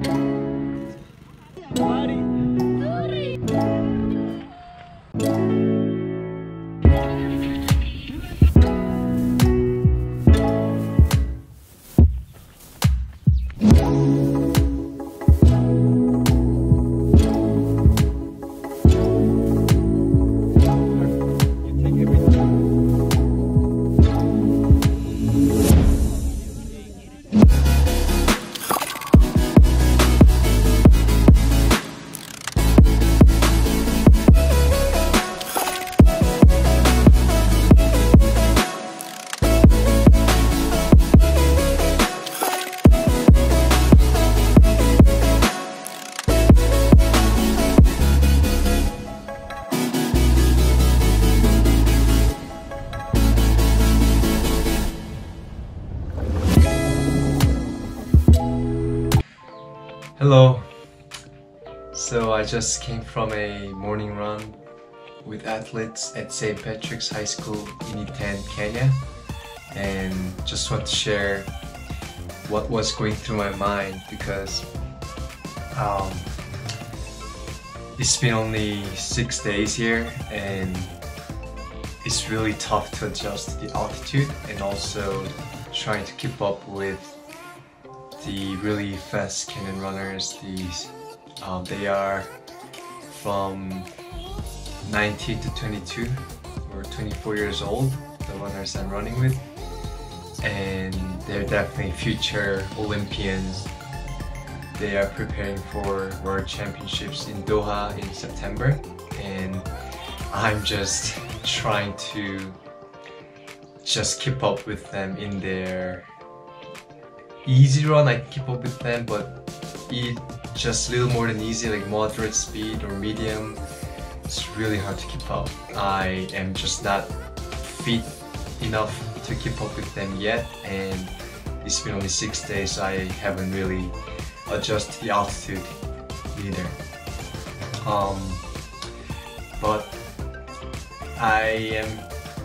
Buddy. Hello. So I just came from a morning run with athletes at St. Patrick's High School in Iten, Kenya. And just want to share what was going through my mind because um, it's been only six days here and it's really tough to adjust the altitude and also trying to keep up with the really fast Kenyan runners. These um, they are from 19 to 22 or 24 years old. The runners I'm running with, and they're definitely future Olympians. They are preparing for World Championships in Doha in September, and I'm just trying to just keep up with them in their easy run I keep up with them but it just a little more than easy like moderate speed or medium. It's really hard to keep up. I am just not fit enough to keep up with them yet and it's been only six days so I haven't really adjusted the altitude either. Um, but I am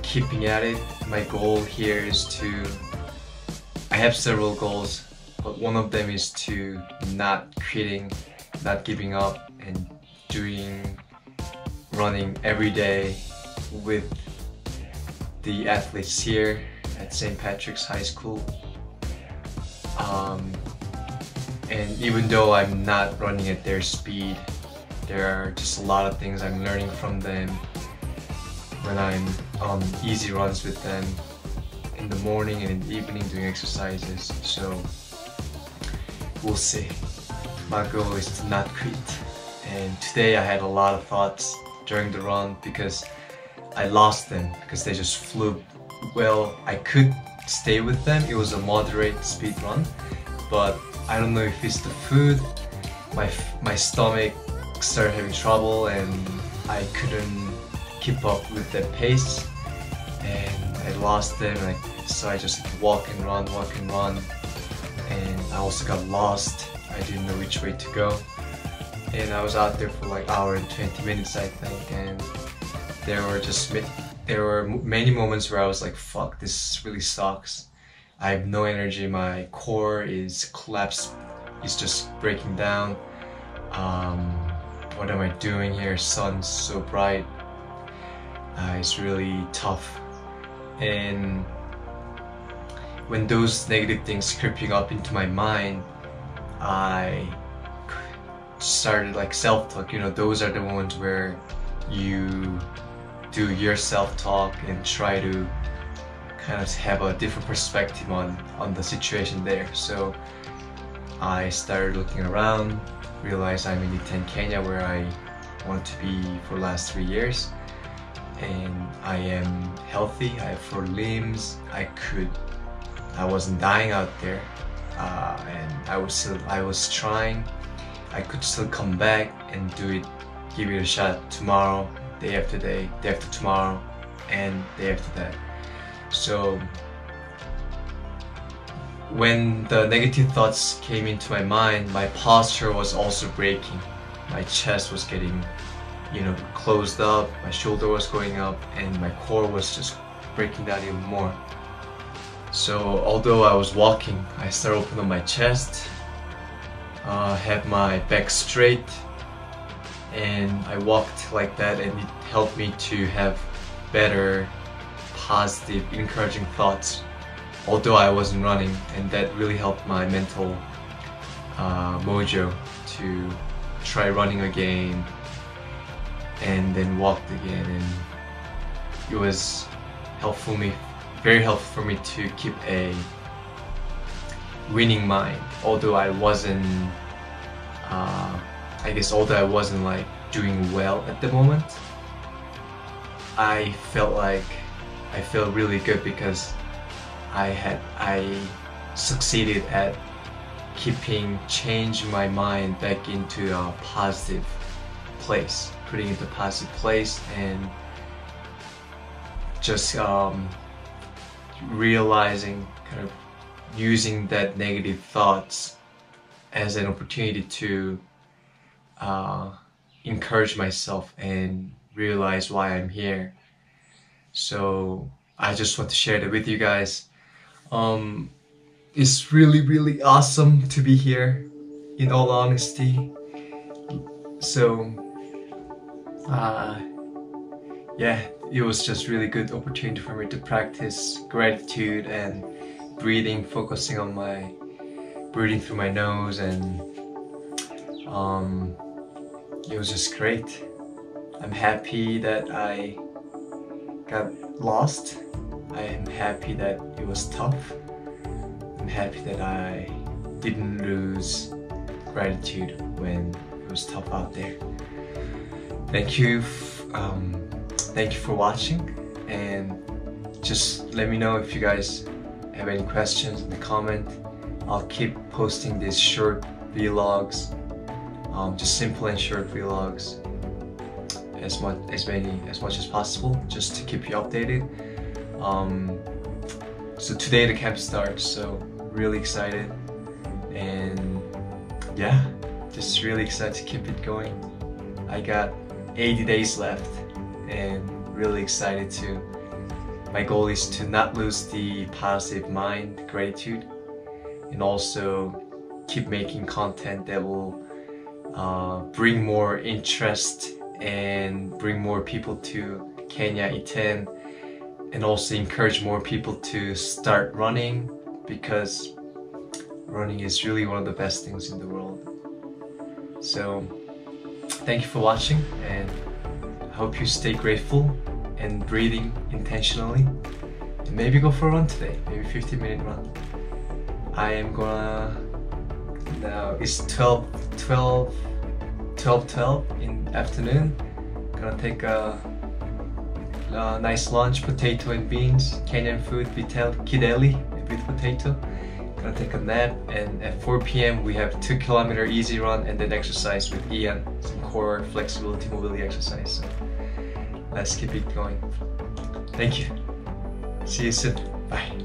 keeping at it. My goal here is to I have several goals, but one of them is to not quitting, not giving up, and doing running every day with the athletes here at St. Patrick's High School. Um, and even though I'm not running at their speed, there are just a lot of things I'm learning from them when I'm on easy runs with them in the morning and in the evening doing exercises so we'll see. My goal is to not quit. And today I had a lot of thoughts during the run because I lost them because they just flew. Well I could stay with them. It was a moderate speed run but I don't know if it's the food. My my stomach started having trouble and I couldn't keep up with the pace. And I lost them like so I just walk and run, walk and run and I also got lost. I didn't know which way to go and I was out there for like hour and 20 minutes I think and there were just there were many moments where I was like fuck this really sucks. I have no energy, my core is collapsed, it's just breaking down. Um, what am I doing here? Sun's so bright. Uh, it's really tough and when those negative things creeping up into my mind, I started like self-talk. You know, those are the moments where you do your self-talk and try to kind of have a different perspective on on the situation there. So I started looking around, realized I'm in Iten, Kenya, where I want to be for last three years, and I am healthy. I have four limbs. I could I wasn't dying out there uh, and I was still I was trying. I could still come back and do it give it a shot tomorrow day after day day after tomorrow and day after that. So when the negative thoughts came into my mind my posture was also breaking. My chest was getting you know closed up my shoulder was going up and my core was just breaking down even more so although I was walking, I started opening my chest uh, have my back straight and I walked like that and it helped me to have better positive encouraging thoughts although I wasn't running and that really helped my mental uh, mojo to try running again and then walked again and it was helpful me very helpful for me to keep a winning mind. Although I wasn't uh, I guess although I wasn't like doing well at the moment I felt like I felt really good because I had I succeeded at keeping changing my mind back into a positive place putting it into positive place and just um, realizing kind of using that negative thoughts as an opportunity to uh, encourage myself and realize why I'm here. So I just want to share that with you guys. Um, it's really, really awesome to be here, in all honesty. So, uh, yeah, it was just really good opportunity for me to practice gratitude and breathing, focusing on my breathing through my nose, and um, it was just great. I'm happy that I got lost. I am happy that it was tough. I'm happy that I didn't lose gratitude when it was tough out there. Thank you. Um, thank you for watching, and just let me know if you guys have any questions in the comment. I'll keep posting these short vlogs, um, just simple and short vlogs as much as many as much as possible just to keep you updated. Um, so today the camp starts so really excited and yeah just really excited to keep it going. I got 80 days left and really excited to my goal is to not lose the positive mind gratitude and also keep making content that will uh, bring more interest and bring more people to Kenya Iten and also encourage more people to start running because running is really one of the best things in the world. So thank you for watching and hope you stay grateful and breathing intentionally. And maybe go for a run today, maybe 15 minute run. I am gonna now it's 12 12 12 12 in afternoon. Gonna take a, a, nice lunch potato and beans Kenyan food vitel kideli with potato gonna take a nap and at 4 p.m. we have 2 kilometer easy run and then exercise with Ian, some core flexibility mobility exercise. So let's keep it going. Thank you. See you soon. Bye.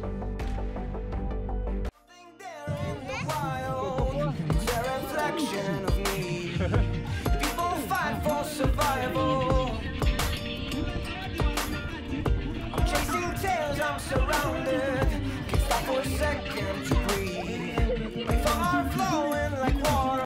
surrounded. Can't stop for a second